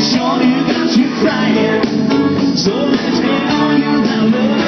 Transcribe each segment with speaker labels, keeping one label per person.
Speaker 1: sure you got you crying. So let me tell you that love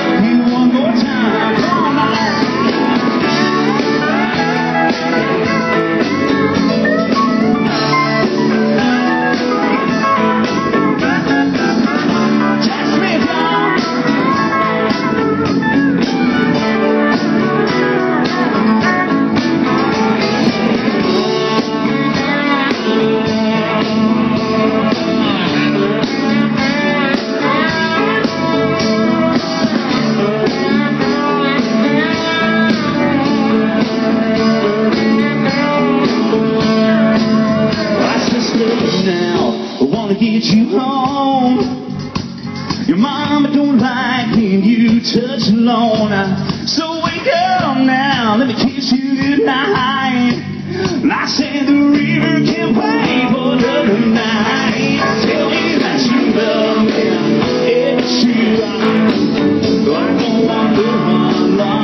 Speaker 1: get you home. Your mama don't like when you touch alone. So wake up now, let me kiss you goodnight. I said the river can wait for another night. Tell me that you love me, it's true. I, don't want to run long.